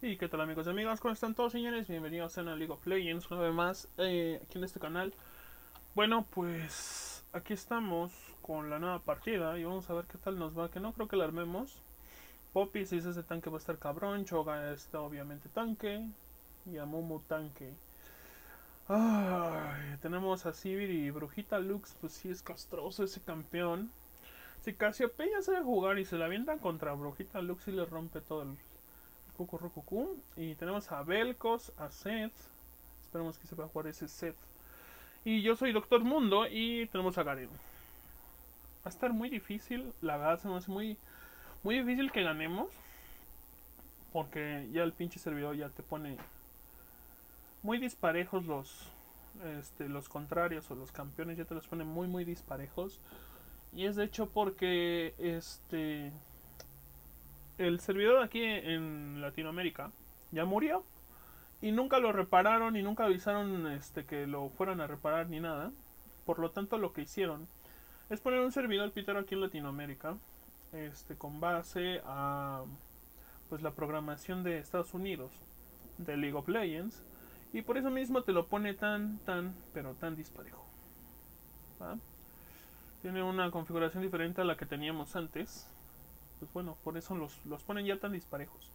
Y qué tal amigos y amigas, ¿cómo están todos señores? Bienvenidos a una League of Legends una vez más eh, aquí en este canal. Bueno, pues aquí estamos con la nueva partida y vamos a ver qué tal nos va, que no creo que la armemos. Poppy si es ese tanque va a estar cabrón, Choga está obviamente tanque y Amumu tanque. Ay, tenemos a Sivir y Brujita Lux, pues sí es castroso ese campeón. Si Cassiopeia ya sabe jugar y se la avientan contra Brujita Lux y le rompe todo el Cucurrucucú. Y tenemos a Belcos, a Seth. Esperemos que se va a jugar ese Seth. Y yo soy Doctor Mundo y tenemos a Garen. Va a estar muy difícil, la verdad se me hace muy, muy difícil que ganemos. Porque ya el pinche servidor ya te pone muy disparejos los, este, los contrarios o los campeones, ya te los pone muy, muy disparejos. Y es de hecho porque este el servidor aquí en Latinoamérica ya murió y nunca lo repararon y nunca avisaron este que lo fueran a reparar ni nada. Por lo tanto, lo que hicieron es poner un servidor Peter aquí en Latinoamérica, este con base a pues la programación de Estados Unidos de League of Legends y por eso mismo te lo pone tan tan pero tan disparejo. Tiene una configuración diferente a la que teníamos antes pues bueno, por eso los, los ponen ya tan disparejos.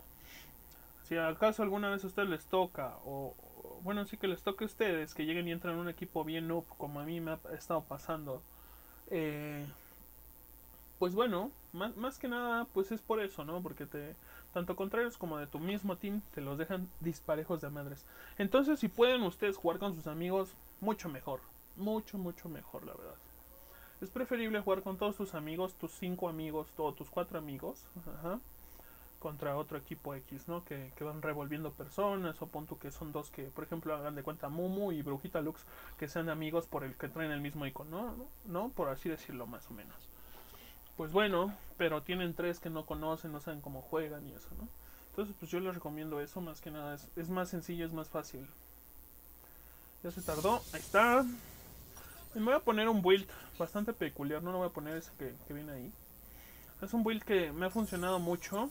Si acaso alguna vez a ustedes les toca, o bueno, sí que les toque a ustedes que lleguen y entran en un equipo bien noob, como a mí me ha estado pasando, eh, pues bueno, más, más que nada, pues es por eso, ¿no? Porque te, tanto contrarios como de tu mismo team, te los dejan disparejos de madres. Entonces, si pueden ustedes jugar con sus amigos, mucho mejor, mucho, mucho mejor, la verdad. Es preferible jugar con todos tus amigos, tus cinco amigos, todos tus cuatro amigos, contra otro equipo X, ¿no? Que, van revolviendo personas, o punto que son dos que, por ejemplo, hagan de cuenta Mumu y Brujita Lux, que sean amigos por el que traen el mismo icono, ¿no? ¿no? Por así decirlo, más o menos. Pues bueno, pero tienen tres que no conocen, no saben cómo juegan y eso, ¿no? Entonces, pues yo les recomiendo eso, más que nada, es, más sencillo, es más fácil. Ya se tardó, ahí está. Me voy a poner un build bastante peculiar, no lo voy a poner ese que, viene ahí. Es un build que me ha funcionado mucho.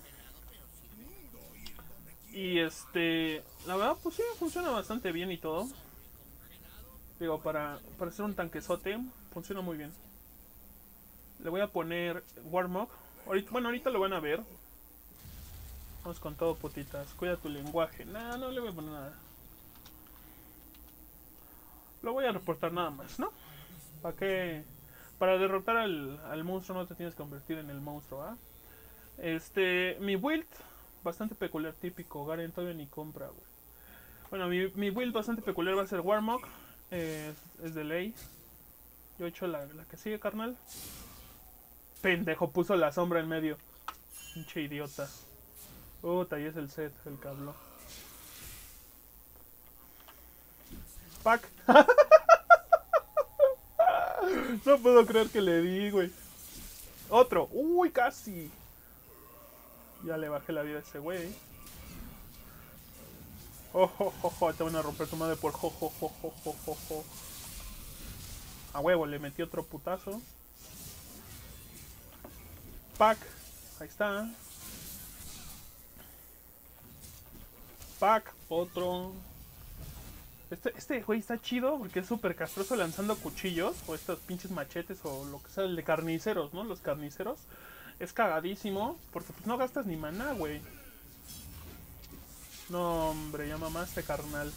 Y este, la verdad, pues sí, funciona bastante bien y todo. Digo, para, para ser un tanquesote, funciona muy bien. Le voy a poner Warmog. bueno, ahorita lo van a ver. Vamos con todo, putitas. Cuida tu lenguaje. No, no le voy a poner nada. Lo voy a reportar nada más, ¿no? ¿Para qué? Para derrotar al, monstruo no te tienes que convertir en el monstruo, ¿ah? Este, mi build, bastante peculiar, típico. Garen todavía ni compra, güey. Bueno, mi, mi, build bastante peculiar va a ser Warmog. es, de ley. Yo he hecho la, la que sigue, carnal. Pendejo, puso la sombra en medio. Pinche idiota. Puta, ahí es el set, el que Pack. No puedo creer que le di, güey. Otro. Uy, casi. Ya le bajé la vida a ese güey. Oh, Te van a romper tu madre por jo, jo, jo, jo, jo, jo. A huevo, le metí otro putazo. Pack. Ahí está. Pack. Otro. Este, este güey está chido porque es súper castroso lanzando cuchillos o estos pinches machetes o lo que sea, el de carniceros, ¿no? Los carniceros. Es cagadísimo porque pues no gastas ni maná, güey. No, hombre, ya mamaste, carnal.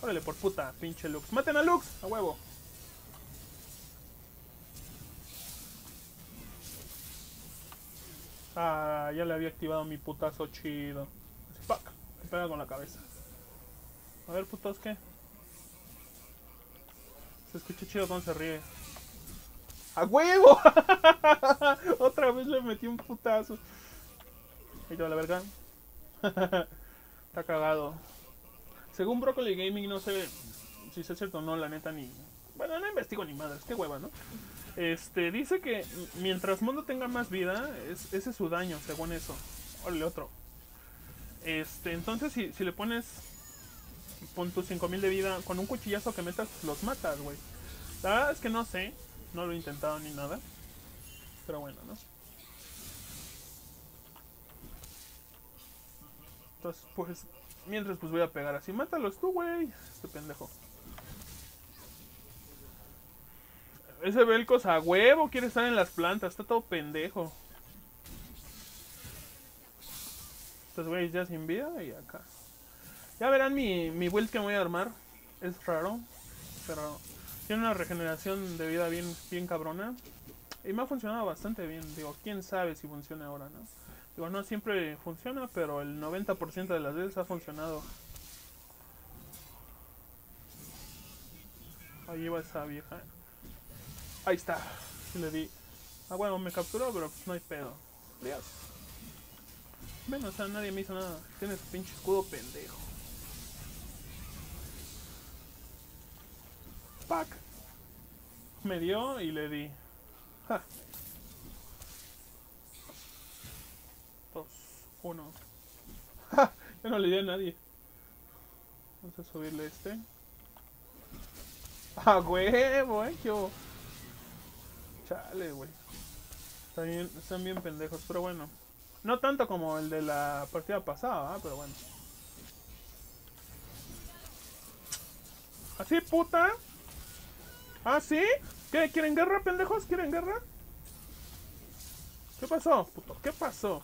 Órale, por puta, pinche Lux. ¡Maten a Lux! ¡A huevo! Ah, ya le había activado mi putazo chido. Así, ¡pac! Me pega con la cabeza. A ver, putos, ¿qué? Se escucha chido cuando se ríe. ¡A huevo! Otra vez le metí un putazo. Ahí va la verga. Está cagado. Según Broccoli Gaming, no sé si es cierto o no, la neta ni. Bueno, no investigo ni madres, qué hueva, ¿no? Este, dice que mientras Mundo tenga más vida, ese es su daño, según eso. Órale, otro. Este, entonces si, si le pones pon tus 5000 de vida. Con un cuchillazo que metas, los matas, güey. La verdad es que no sé. No lo he intentado ni nada. Pero bueno, ¿no? Entonces, pues, mientras pues voy a pegar así. Mátalos tú, güey. Este pendejo. Ese Belcos a huevo quiere estar en las plantas. Está todo pendejo. Estos güeyes ya sin vida y acá. Ya verán mi, mi build que voy a armar. Es raro. Pero tiene una regeneración de vida bien, bien cabrona. Y me ha funcionado bastante bien. Digo, quién sabe si funciona ahora, ¿no? Digo, no siempre funciona, pero el 90% de las veces ha funcionado. Ahí va esa vieja. Ahí está. Sí le di. Ah, bueno, me capturó, pero pues no hay pedo. Dios. Bueno, o sea, nadie me hizo nada. Tiene su pinche escudo pendejo. Pack. Me dio y le di. Ja. Dos, uno. ¡Ja! Yo no le di a nadie. Vamos a subirle este. ¡Ah, huevo, eh! Yo. Chale, güey. Están bien, pendejos, pero bueno. No tanto como el de la partida pasada, ¿eh? pero bueno. ¿Así, puta? ¿Ah, sí? ¿Qué? ¿Quieren guerra, pendejos? ¿Quieren guerra? ¿Qué pasó, puto? ¿Qué pasó?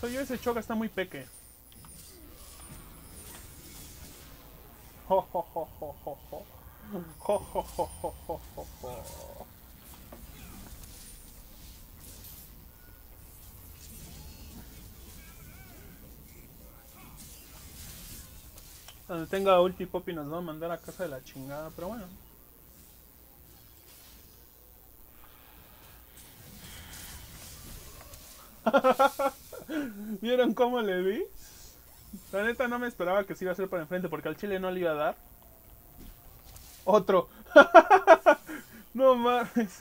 Soy yo ese choca, está muy peque. Jo, jo, jo, jo, jo, jo. Jo, jo, jo, jo, jo, jo, Donde tenga ulti poppy nos va a mandar a casa de la chingada, pero bueno. ¿Vieron cómo le vi? La neta no me esperaba que se iba a hacer por enfrente porque al chile no le iba a dar. Otro. no mames.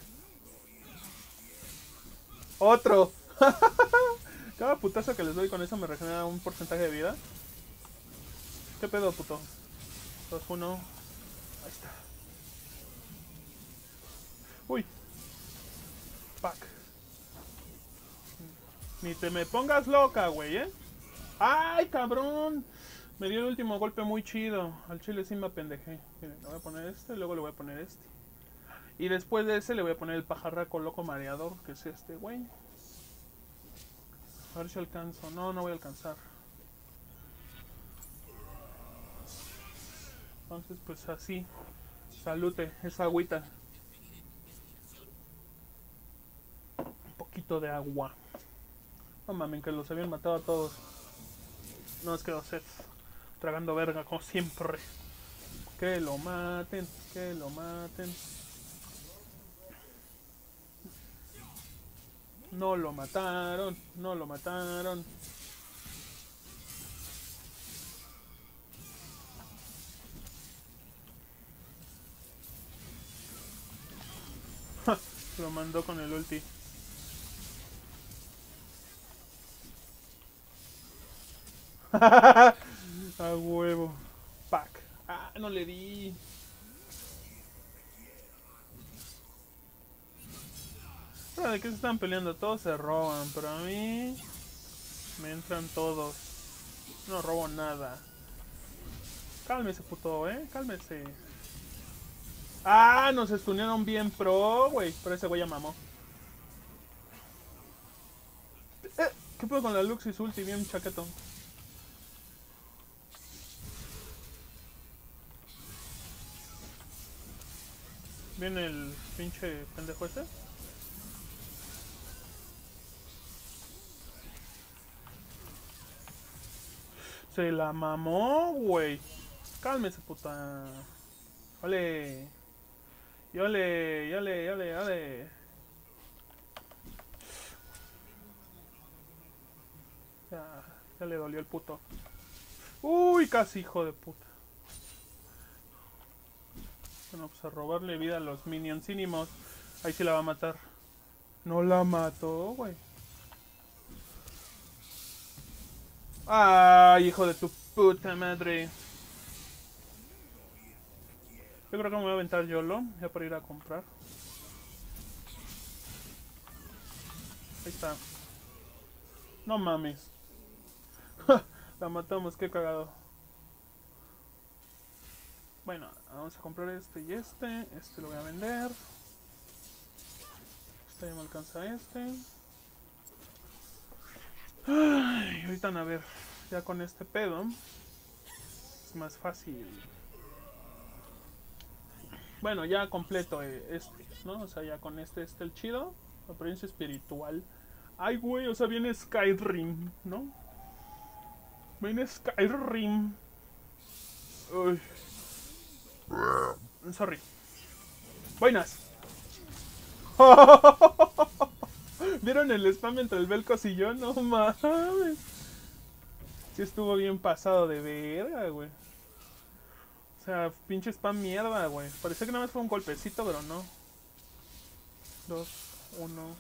Otro. Cada putazo que les doy con eso me regenera un porcentaje de vida. ¿Qué pedo, puto? 2, 1. Ahí está. Uy. Fuck. Ni te me pongas loca, güey, ¿eh? ¡Ay, cabrón! Me dio el último golpe muy chido. Al chile sí me apendejé. Miren, le voy a poner este, luego le voy a poner este. Y después de ese le voy a poner el pajarraco loco mareador, que es este, güey. A ver si alcanzo. No, no voy a alcanzar. Entonces, pues así. Salute, esa agüita. Un poquito de agua. No mames, que los habían matado a todos. No es quedó Seth. Tragando verga, como siempre. Que lo maten, que lo maten. No lo mataron, no lo mataron. Lo mandó con el ulti. A huevo. Pack. Ah, no le di. ¿De qué se están peleando? Todos se roban, pero a mí me entran todos. No robo nada. Cálmese, puto, eh. Cálmese. Ah, nos estunearon bien pro, güey. Pero ese güey ya mamó. Eh, ¿Qué puedo con la Luxis ulti? Bien chaqueto. Viene el pinche pendejo ese. Se la mamó, güey. Cálmese, puta. Ole. Y ole, y ole, y ole, ole. Ya, ya le dolió el puto. Uy, casi hijo de puta. Bueno, pues a robarle vida a los minioncínimos. Ahí sí la va a matar. No la mató, güey. Ay, hijo de tu puta madre. Yo creo que me voy a aventar YOLO, ya para ir a comprar. Ahí está. No mames. La matamos, qué cagado. Bueno, vamos a comprar este y este. Este lo voy a vender. Este ya me alcanza este. Ay, ahorita a ver, ya con este pedo es más fácil. Bueno, ya completo eh, este, ¿no? O sea, ya con este, este el chido. Apariencia espiritual. Ay, güey, o sea, viene Skyrim, ¿no? Viene Skyrim. Uy. Sorry. Buenas. ¿Vieron el spam entre el Belcos y yo? No mames. Sí estuvo bien pasado de verga, güey. O sea, pinche spam mierda, güey. Parecía que nada más fue un golpecito, pero no. Dos, uno.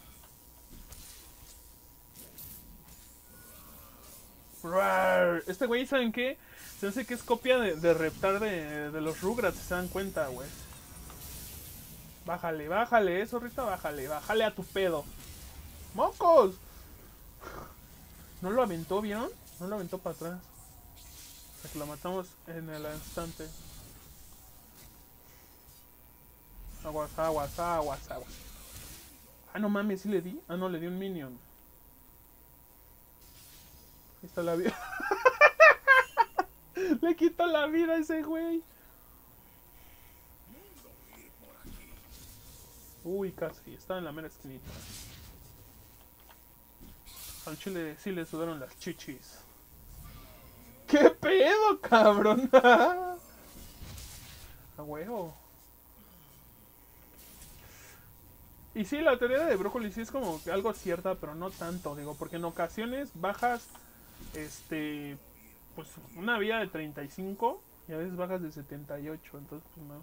Este güey, ¿saben qué? Se hace que es copia de, Reptar de, de, los Rugrats, se dan cuenta, güey. Bájale, bájale, eso, Rita, bájale, bájale a tu pedo. ¡Mocos! ¿No lo aventó, vieron? No lo aventó para atrás. O sea que lo matamos en el instante. Aguas, aguas, aguas, aguas. Ah, no mames, ¿sí le di? Ah, no, le di un minion. Ahí está la vida. Le quito la vida a ese güey. Uy, casi. Estaba en la mera esquinita. Al chile sí le sudaron las chichis. ¿Qué pedo, cabrón? a huevo. Y sí, la teoría de brócoli sí es como algo cierta, pero no tanto, digo, porque en ocasiones bajas este, pues una vida de 35 y a veces bajas de 78, entonces pues no.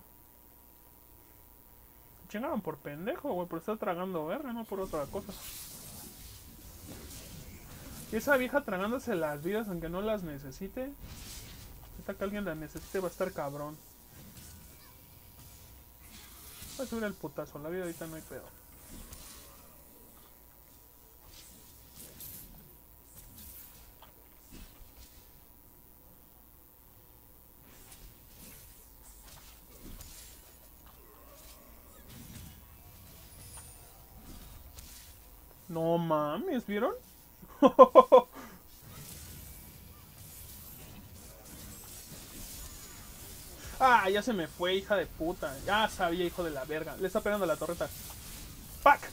Chingaron por pendejo, güey, por estar tragando verga, no por otra cosa. Y esa vieja tragándose las vidas aunque no las necesite. Hasta que alguien las necesite va a estar cabrón. Va a subir el putazo, la vida ahorita no hay pedo. Mames, ¿vieron? ah, ya se me fue, hija de puta. Ya sabía, hijo de la verga. Le está pegando la torreta. ¡Pac!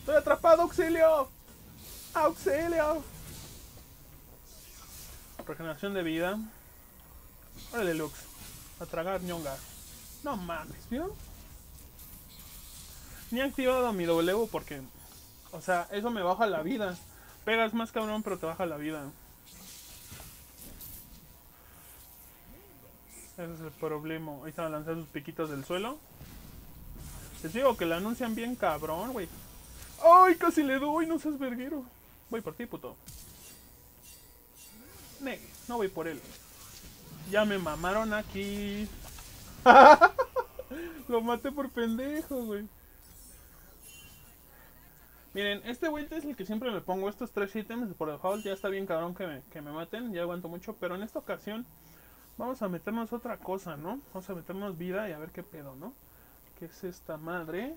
¡Estoy atrapado, auxilio! ¡Auxilio! Regeneración de vida. Órale, Lux. A tragar ñonga. No mames, ¿vieron? Ni he activado mi W porque... O sea, eso me baja la vida. Pegas más cabrón, pero te baja la vida. Ese es el problema. Ahí están lanzando sus piquitos del suelo. Les digo que la anuncian bien cabrón, güey. ¡Ay, casi le doy! No seas verguero. Voy por ti, puto. no voy por él. Ya me mamaron aquí. Lo maté por pendejo, güey. Miren, este güey es el que siempre me pongo estos tres ítems por default. Ya está bien cabrón que me, que me maten, ya aguanto mucho. Pero en esta ocasión vamos a meternos otra cosa, ¿no? Vamos a meternos vida y a ver qué pedo, ¿no? ¿Qué es esta madre?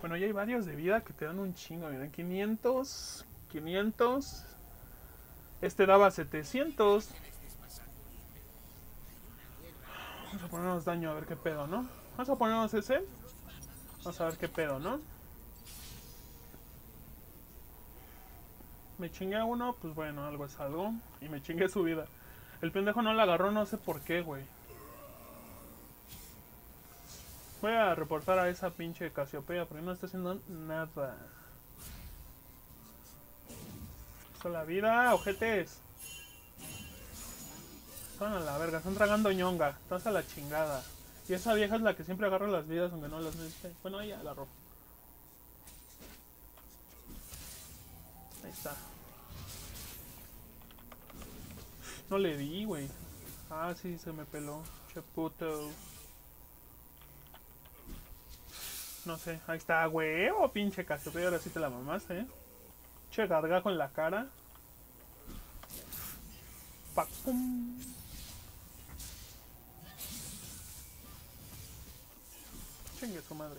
Bueno, ya hay varios de vida que te dan un chingo. Miren, 500, 500. Este daba 700. Vamos a ponernos daño a ver qué pedo, ¿no? Vamos a ponernos ese. Vamos a ver qué pedo, ¿no? Me chingué a uno, pues bueno, algo es algo. Y me chingué su vida. El pendejo no la agarró, no sé por qué, güey. Voy a reportar a esa pinche Casiopea porque no está haciendo nada. Esto la vida, ojetes. Están a la verga, están tragando ñonga. Estás a la chingada. Y esa vieja es la que siempre agarra las vidas aunque no las necesite. Bueno, ella agarró. Ahí está. No le di, güey. Ah, sí, se me peló. Che puto. No sé, ahí está, huevo, pinche Cassiopeia, ahora sí te la mamaste, eh. Che gargajo en la cara. Pa Chingue su madre.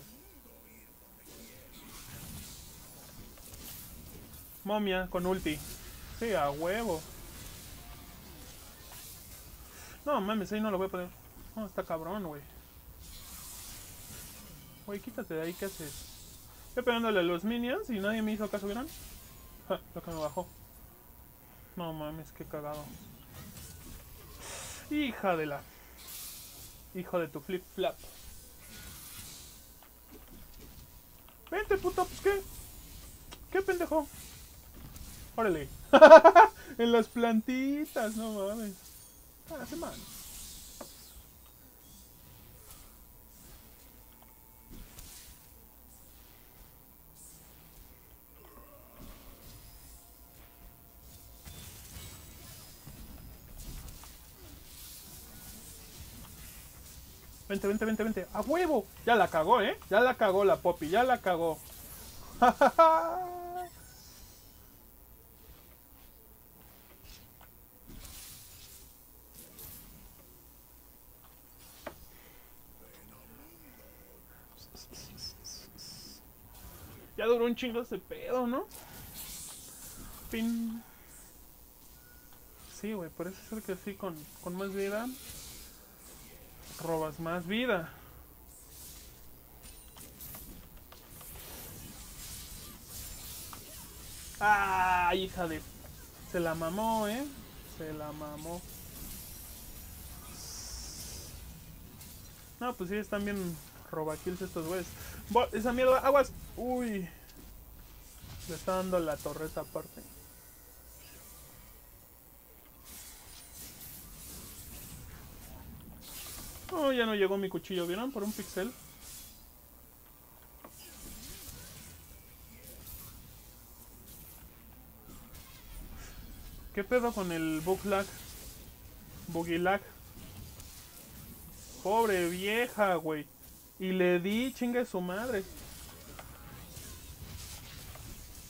Momia con ulti. Sí, a huevo. No mames, ahí no lo voy a poner. No, está cabrón, güey. Güey, quítate de ahí, ¿qué haces? Estoy pegándole a los minions y nadie me hizo caso, ¿vieron? Lo que me bajó. No mames, qué cagado. Hija de la... Hijo de tu flip flap. Vente, puta, pues qué. ¿Qué pendejo? Órale. en las plantitas, no mames. Ah, se. Vente, vente, vente, vente. ¡A huevo! Ya la cagó, ¿eh? Ya la cagó la Poppy, ya la cagó. ya duró un chingo ese pedo, ¿no? Pin. Sí, güey, parece ser que sí, con, con más vida robas más vida. Ah, hija de... Se la mamó, ¿eh? Se la mamó. No, pues sí, están bien robakills estos güeyes. Esa mierda, aguas. Uy. Le está dando la torreta aparte. Oh, ya no llegó mi cuchillo, ¿vieron? Por un pixel. ¿Qué pedo con el bug lag? Boogie lag. Pobre vieja, güey. Y le di chinga su madre.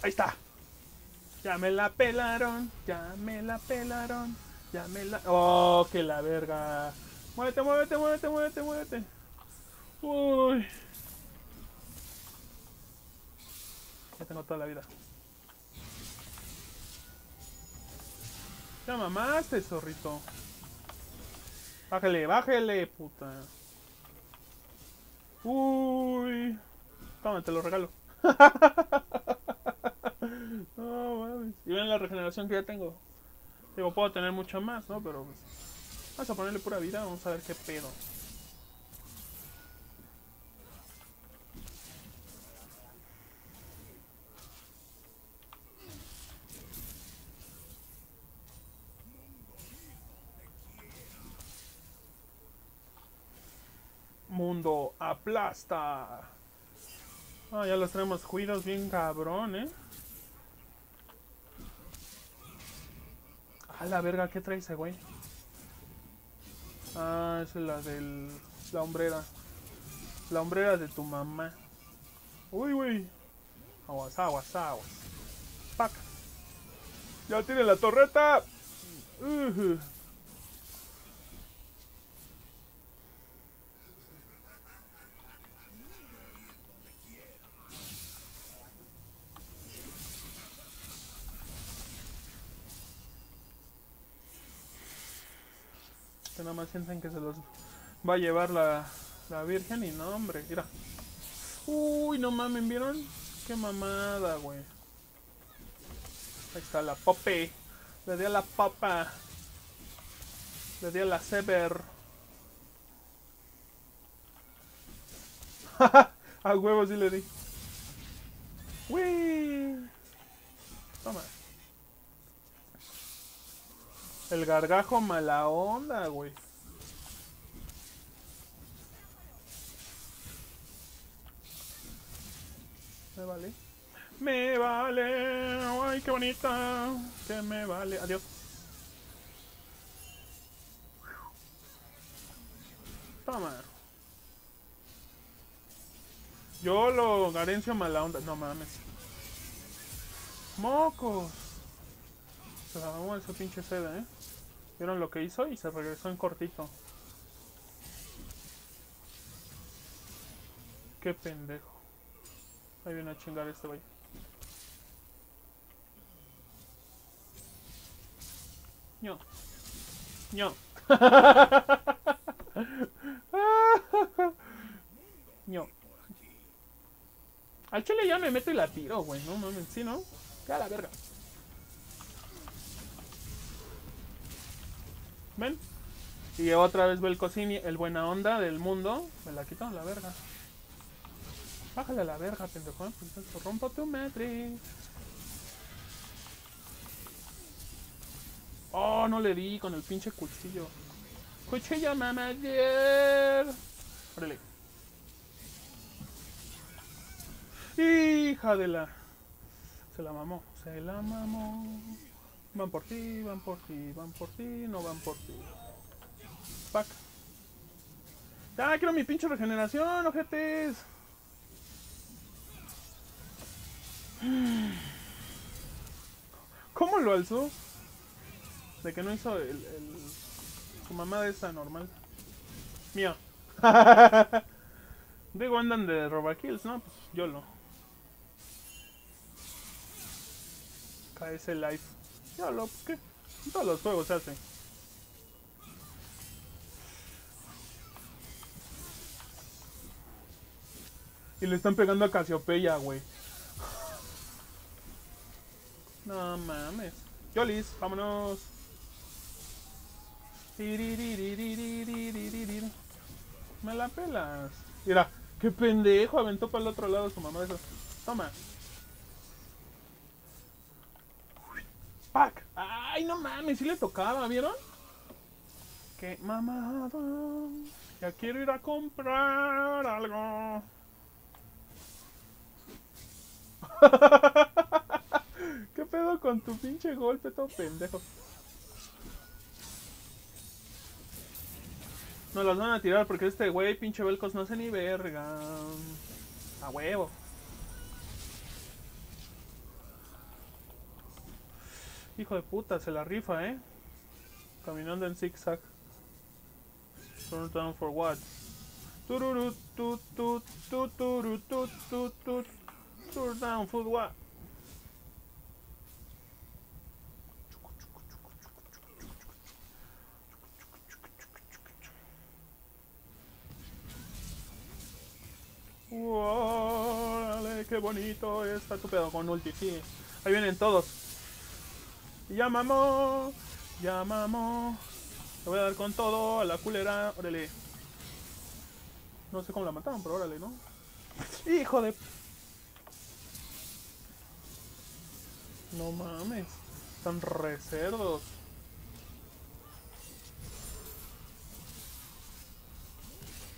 Ahí está. Ya me la pelaron. Ya me la pelaron. Ya me la... Oh, que la verga. Muévete, muévete, muévete, muévete, muévete. Uy. Ya tengo toda la vida. Ya mamaste, zorrito. Bájale, bájale, puta. Uy. Toma, te lo regalo. no mames. Y ven la regeneración que ya tengo. Digo, puedo tener mucho más, ¿no? Pero pues, Vamos a ponerle pura vida, vamos a ver qué pedo. Mundo aplasta. Ah, ya los tenemos cuidados bien cabrón, eh. A la verga, ¿qué trae ese güey? Ah, es la del... La hombrera. La hombrera de tu mamá. Uy, uy. Aguas, aguas, aguas. Pac. Ya tiene la torreta. Uh nada más sienten que se los va a llevar la, la Virgen y no, hombre, mira. Uy, no mames, ¿vieron? Qué mamada, güey. Ahí está la Pope. Le di a la papa. Le di a la Sever. a huevos sí le di. Uy. Toma. El gargajo mala onda, güey. Me vale. Me vale. Ay, qué bonita. Que me vale. Adiós. Toma. Yo lo Garencio mala onda. No mames. Mocos. Se la mamó ese pinche seda, eh. Vieron lo que hizo y se regresó en cortito. Qué pendejo. Ahí viene a chingar este güey. No. No. no. Al chile ya me meto y la tiro, güey. No mames, sí, ¿no? Ya la verga. ¿Ven? Y otra vez Belcosini, el buena onda del mundo. Me la quitó la verga. Bájale a la verga, pendejo. Rompo tu Matrix. Oh, no le di con el pinche cuchillo. Cuchillo mamader. Órale. Hija de la. Se la mamó. Se la mamó. Van por ti, van por ti, van por ti, no van por ti. Pack. Ah, quiero mi pinche regeneración, ojetes. ¿Cómo lo alzó? De que no hizo el, el su mamá de esa normal. Mía. Digo, andan de robakills, ¿no? Pues yo lo. KS Life. Ya lo, pues, ¿qué? En todos los juegos se hace. Y le están pegando a Casiopeya, güey. No mames. Yolis, vámonos. Me la pelas. Mira, qué pendejo, aventó para el otro lado su mamá eso. Toma. ¡Pac! ¡Ay, no mames! Sí le tocaba, ¿vieron? ¡Qué mamada! Ya quiero ir a comprar algo. ¿Qué pedo con tu pinche golpe todo pendejo? Nos las van a tirar porque este güey, pinche Belcos, no hace ni verga. A huevo. Hijo de puta, se la rifa, eh. Caminando en zigzag. Turn down for what? Tururu, tu, tu, tu, tu, tu, tu, turn down for what? ¡Órale! ¡Qué bonito está tu pedo con ulti! Sí, ahí vienen todos. ¡Ya! ¡Ya mamó! Le voy a dar con todo a la culera. Órale. No sé cómo la mataron, pero órale, ¿no? ¡Hijo de... No mames. Están re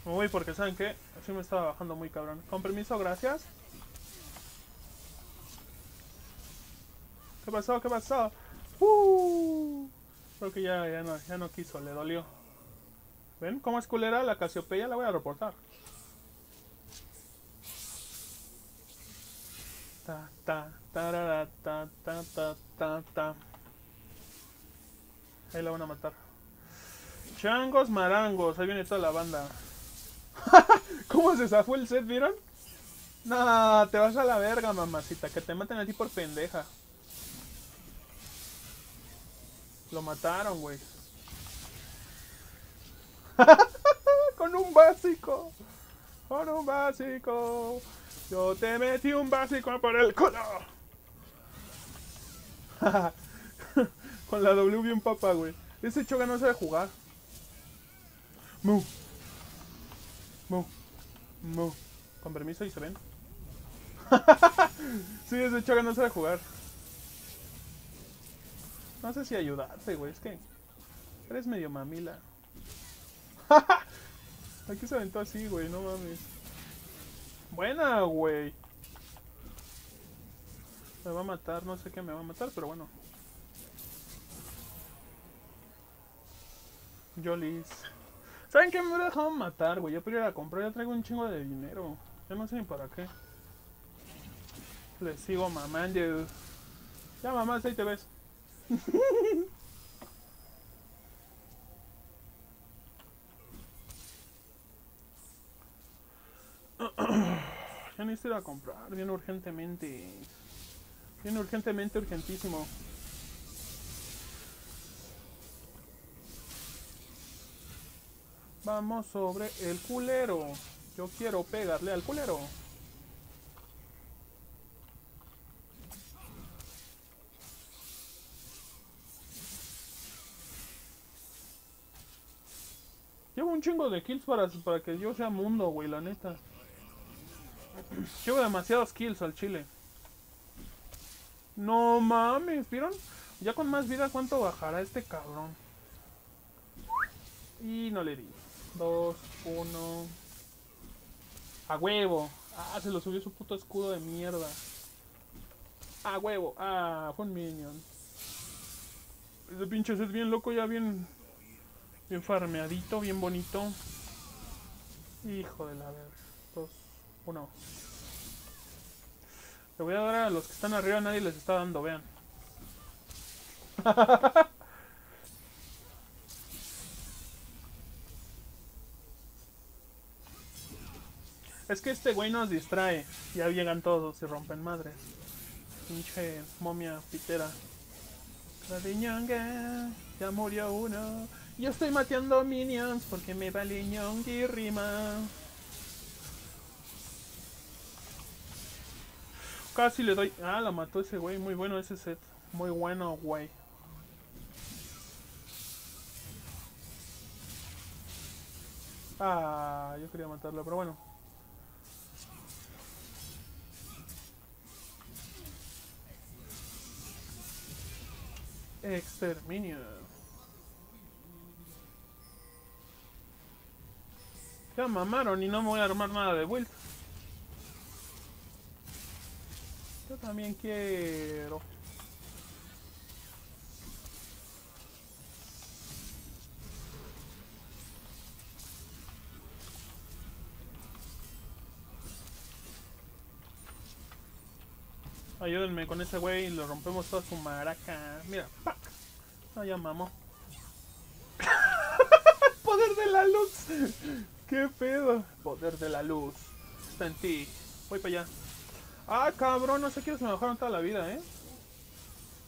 Me voy porque, ¿saben qué? Así me estaba bajando muy cabrón. Con permiso, gracias. ¿Qué pasó? ¿Qué pasó? Uh, creo que ya, ya, no, ya no quiso, le dolió. ¿Ven cómo es culera la Casiopeya? La voy a reportar. Ta, ta, tarara, ta, ta, ta, ta, ta. Ahí la van a matar. Changos marangos, ahí viene toda la banda. ¿Cómo se zafó el set, vieron? No, te vas a la verga, mamacita. Que te maten a ti por pendeja. Lo mataron, güey. Con un básico. Con un básico. Yo te metí un básico por el culo. Con la W bien papa, güey. Ese choga no sabe jugar. Mu. Mu. Mu. Con permiso y se ven. sí, ese choga no sabe jugar. No sé si ayudarte, güey. Es que eres medio mamila. Aquí se aventó así, güey. No mames. Buena, güey. Me va a matar, no sé qué me va a matar, pero bueno. Jolis. ¿Saben qué me hubiera dejado matar, güey? Yo podría ir a comprar, ya traigo un chingo de dinero. Ya no sé ni para qué. Le sigo mamando. Ya mamá, ahí te ves. ya necesito ir a comprar, bien urgentemente. Bien urgentemente, urgentísimo. Vamos sobre el culero. Yo quiero pegarle al culero. Llevo un chingo de kills para, para que yo sea mundo, güey, la neta. Llevo demasiados kills al chile. No mames, ¿vieron? Ya con más vida, ¿cuánto bajará este cabrón? Y no le di. Dos, uno. A huevo. Ah, se lo subió su puto escudo de mierda. A huevo. Ah, fue un minion. Ese pinche set bien loco, ya bien. Bien farmeadito, bien bonito. Hijo de la verga. Dos, uno. Le voy a dar a los que están arriba, nadie les está dando, vean. Es que este güey nos distrae. Ya llegan todos y rompen madres. Pinche momia pitera. La ya murió uno. Yo estoy mateando minions porque me vale ñongui rima. Casi le doy. Ah, la mató ese güey. Muy bueno ese set. Muy bueno, güey. Ah, yo quería matarlo, pero bueno. Exterminio. Ya mamaron y no me voy a armar nada de vuelta. Yo también quiero. Ayúdenme con ese güey y le rompemos toda su maraca. Mira, ¡pac! No, ya mamó. Poder de la luz. ¿Qué pedo? Poder de la luz. Está en ti. Voy para allá. Ah, cabrón, no sé qué se me bajaron toda la vida, ¿eh?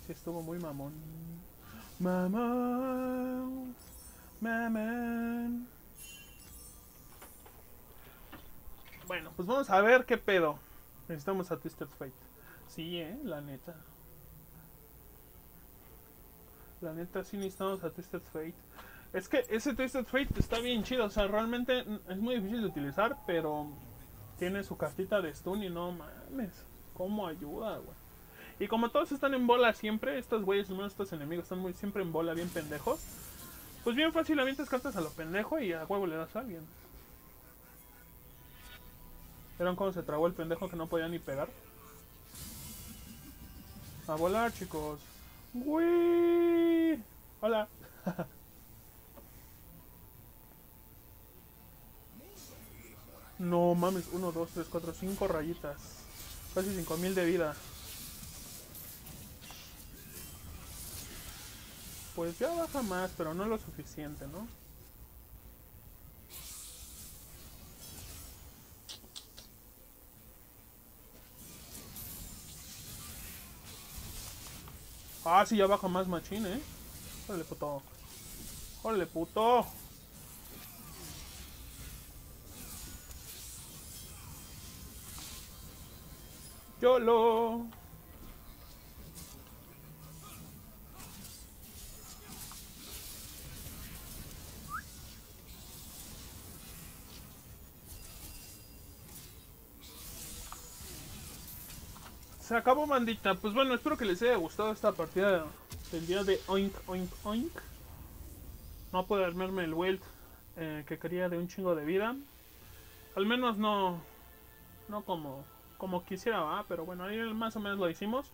Sí, estuvo muy mamón. Mamón. Mamón. Bueno, pues vamos a ver qué pedo. Necesitamos a Twisted Fate. Sí, eh, la neta. La neta sí necesitamos a Twisted Fate. Es que ese Twisted Fate está bien chido, o sea, realmente es muy difícil de utilizar, pero tiene su cartita de stun y no mames, cómo ayuda, güey. Y como todos están en bola siempre, estos güeyes, menos estos enemigos están muy siempre en bola, bien pendejos. Pues bien fácilmente cartas a lo pendejo y a huevo le das a alguien. ¿Vieron cómo se trabó el pendejo que no podía ni pegar? A volar, chicos. ¡Uy! Hola. no mames, 1, 2, 3, 4, 5 rayitas. Casi 5000 de vida. Pues ya baja más, pero no lo suficiente, ¿no? Ah, sí, ya baja más machín, eh. Órale, puto. Órale, puto. YOLO. Se acabó, mandita. Pues bueno, espero que les haya gustado esta partida del día de Oink, Oink, Oink. No puedo armarme el Welt eh, que quería de un chingo de vida. Al menos no, no como como quisiera, ¿va? Pero bueno, ahí más o menos lo hicimos.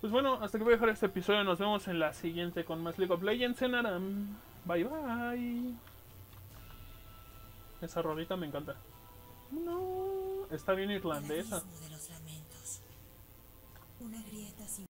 Pues bueno, hasta que voy a dejar este episodio. Nos vemos en la siguiente con más League of Legends en Aram. Bye bye. Esa rolita me encanta. No, está bien irlandesa. Una grieta sin